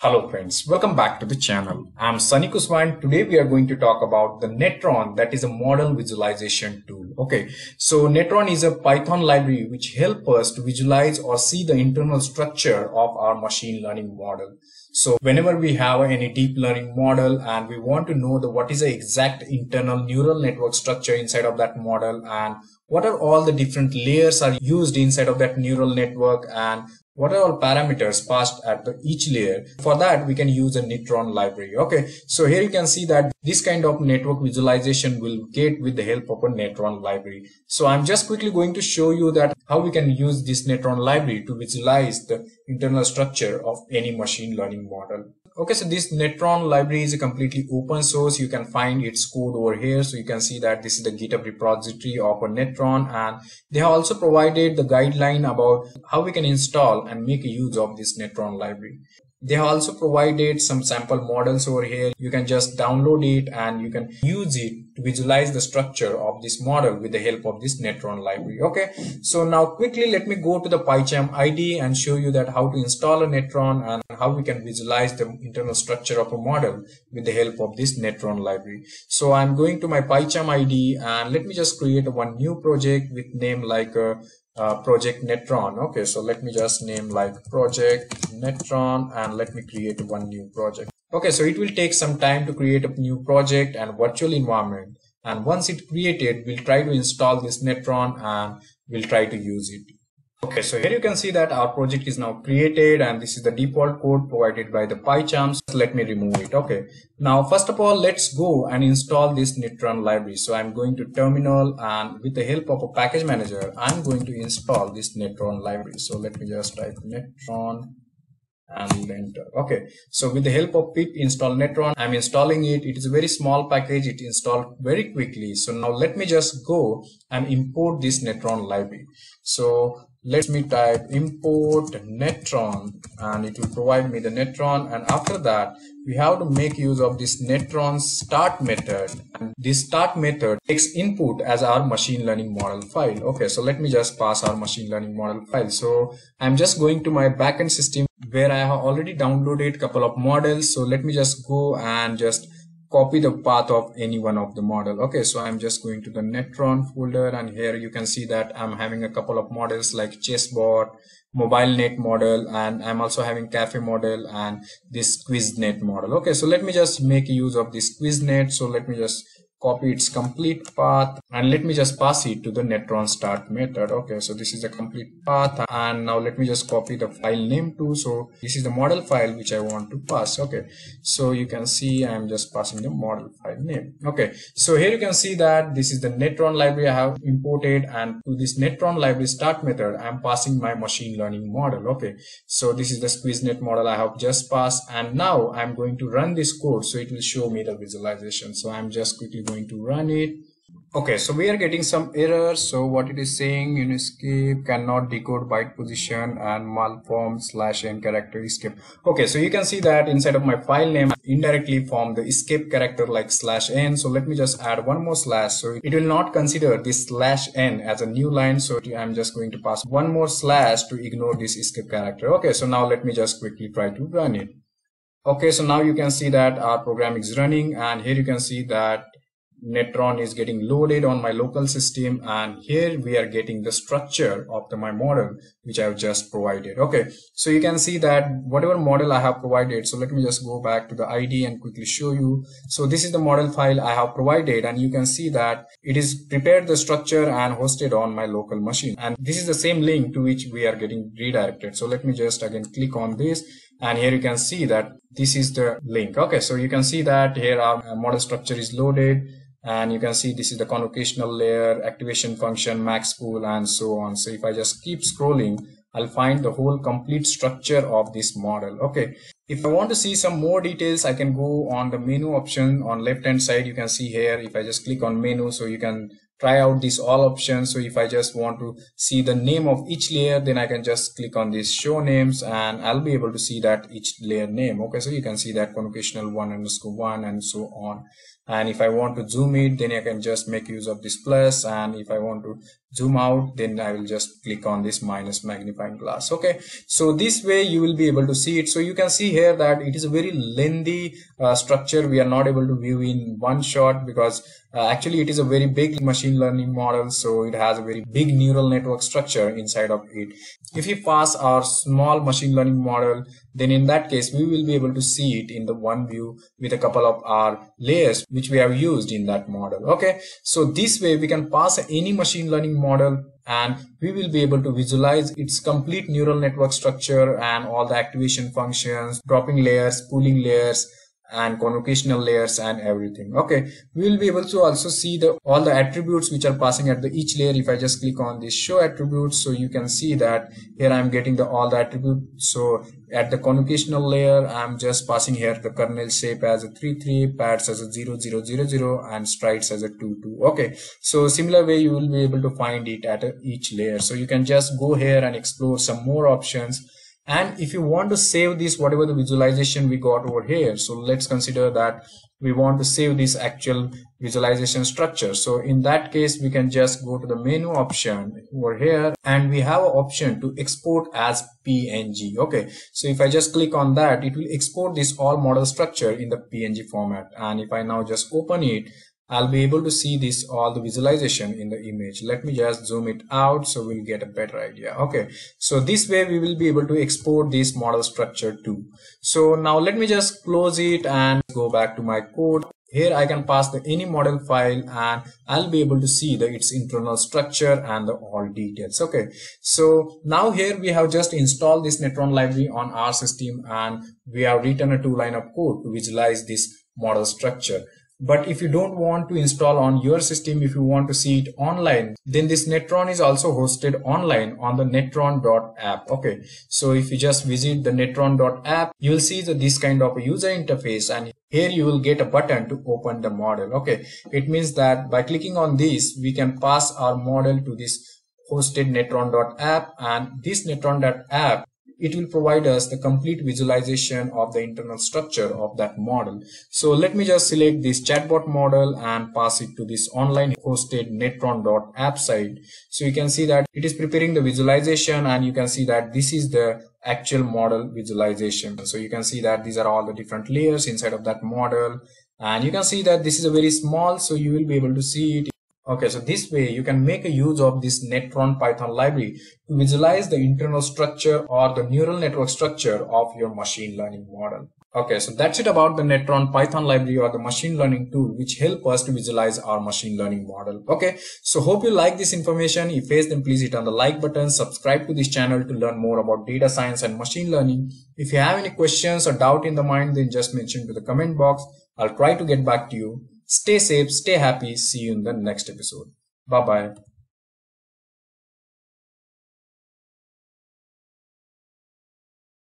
Hello friends, welcome back to the channel. I'm Sunny Kusawa. Today we are going to talk about the Netron that is a model visualization tool. Okay, so Netron is a Python library which help us to visualize or see the internal structure of our machine learning model. So whenever we have any deep learning model and we want to know the what is the exact internal neural network structure inside of that model and what are all the different layers are used inside of that neural network and what are all parameters passed at each layer? For that we can use a netron library. Okay so here you can see that this kind of network visualization will get with the help of a netron library. So i'm just quickly going to show you that how we can use this netron library to visualize the internal structure of any machine learning model Okay, so this Netron library is a completely open source. You can find its code over here. So you can see that this is the GitHub repository of a Netron and they have also provided the guideline about how we can install and make use of this Netron library. They also provided some sample models over here. You can just download it and you can use it to visualize the structure of this model with the help of this Netron library. Okay. So now quickly let me go to the PyCharm ID and show you that how to install a Netron and how we can visualize the internal structure of a model with the help of this Netron library. So I'm going to my PyCharm ID and let me just create one new project with name like uh, uh, project netron. Okay so let me just name like project netron and let me create one new project. Okay so it will take some time to create a new project and virtual environment. And once it created we'll try to install this netron and we'll try to use it Okay, so here you can see that our project is now created and this is the default code provided by the PyCharm. So let me remove it. Okay, now first of all, let's go and install this Netron library. So I'm going to terminal and with the help of a package manager, I'm going to install this Netron library. So let me just type Netron and enter. Okay, so with the help of pip install Netron, I'm installing it. It is a very small package. It installed very quickly. So now let me just go and import this Netron library. So let me type import netron and it will provide me the netron. And after that we have to make use of this netron start method. And this start method takes input as our machine learning model file. Okay so let me just pass our machine learning model file. So i'm just going to my backend system where i have already downloaded couple of models. So let me just go and just copy the path of any one of the model. Okay so i'm just going to the netron folder and here you can see that i'm having a couple of models like chessbot mobile net model and i'm also having Caffe model and this SqueezeNet model. Okay so let me just make use of this SqueezeNet. So let me just copy its complete path. And let me just pass it to the netron start method. Okay so this is the complete path. And now let me just copy the file name too. So this is the model file which i want to pass. Okay so you can see i'm just passing the model file name. Okay so here you can see that this is the netron library i have imported. And to this netron library start method i'm passing my machine learning model. Okay so this is the SqueezeNet model i have just passed. And now i'm going to run this code so it will show me the visualization. So i'm just quickly going to run it. Okay so we are getting some errors. So what it is saying unescape cannot decode byte position and malform slash n character escape. Okay so you can see that inside of my file name indirectly form the escape character like slash n. So let me just add one more slash. So it will not consider this slash n as a new line. So i'm just going to pass one more slash to ignore this escape character. Okay so now let me just quickly try to run it. Okay so now you can see that our program is running and here you can see that Netron is getting loaded on my local system and here we are getting the structure of the, my model which I have just provided. Okay, so you can see that whatever model I have provided, so let me just go back to the ID and quickly show you. So this is the model file I have provided and you can see that it is prepared the structure and hosted on my local machine. And this is the same link to which we are getting redirected. So let me just again click on this and here you can see that this is the link. Okay, so you can see that here our model structure is loaded and you can see this is the convolutional layer activation function max pool and so on. So if i just keep scrolling i'll find the whole complete structure of this model. Okay. If i want to see some more details i can go on the menu option on left hand side. You can see here if i just click on menu so you can try out these all options. So if i just want to see the name of each layer then i can just click on this show names and i'll be able to see that each layer name. Okay. So you can see that convolutional one underscore one and so on and if I want to zoom it then I can just make use of this plus. And if I want to zoom out then i will just click on this minus magnifying glass. Okay. So this way you will be able to see it. So you can see here that it is a very lengthy uh, structure. We are not able to view in one shot because uh, actually it is a very big machine learning model. So it has a very big neural network structure inside of it. If we pass our small machine learning model then in that case we will be able to see it in the one view with a couple of our layers which we have used in that model. Okay? So this way we can pass any machine learning model and we will be able to visualize its complete neural network structure and all the activation functions dropping layers pooling layers and convolutional layers and everything. Okay we will be able to also see the all the attributes which are passing at the each layer. If i just click on this show attributes so you can see that here i'm getting the all the attributes. So at the convolutional layer i'm just passing here the kernel shape as a 3 3 pads as a 0 0 0 0 and strides as a 2 2 okay so similar way you will be able to find it at each layer. So you can just go here and explore some more options and if you want to save this whatever the visualization we got over here so let's consider that we want to save this actual visualization structure. So in that case we can just go to the menu option over here and we have an option to export as png okay so if i just click on that it will export this all model structure in the png format. And if i now just open it I'll be able to see this all the visualization in the image. Let me just zoom it out so we'll get a better idea. Okay, so this way we will be able to export this model structure too. So now let me just close it and go back to my code. Here I can pass the any model file and I'll be able to see the its internal structure and the all details. Okay, so now here we have just installed this Netron library on our system and we have written a two line of code to visualize this model structure but if you don't want to install on your system if you want to see it online then this netron is also hosted online on the netron.app okay. So if you just visit the netron.app you will see that this kind of a user interface and here you will get a button to open the model. Okay. It means that by clicking on this we can pass our model to this hosted netron.app and this netron.app it will provide us the complete visualization of the internal structure of that model. So let me just select this chatbot model and pass it to this online hosted netron.app site. So you can see that it is preparing the visualization and you can see that this is the actual model visualization. So you can see that these are all the different layers inside of that model and you can see that this is a very small so you will be able to see it Okay, so this way you can make a use of this Netron Python library to visualize the internal structure or the neural network structure of your machine learning model. Okay, so that's it about the Netron Python library or the machine learning tool which help us to visualize our machine learning model. Okay, so hope you like this information. If yes, then please hit on the like button, subscribe to this channel to learn more about data science and machine learning. If you have any questions or doubt in the mind, then just mention to the comment box. I'll try to get back to you. Stay safe, stay happy. See you in the next episode. Bye bye.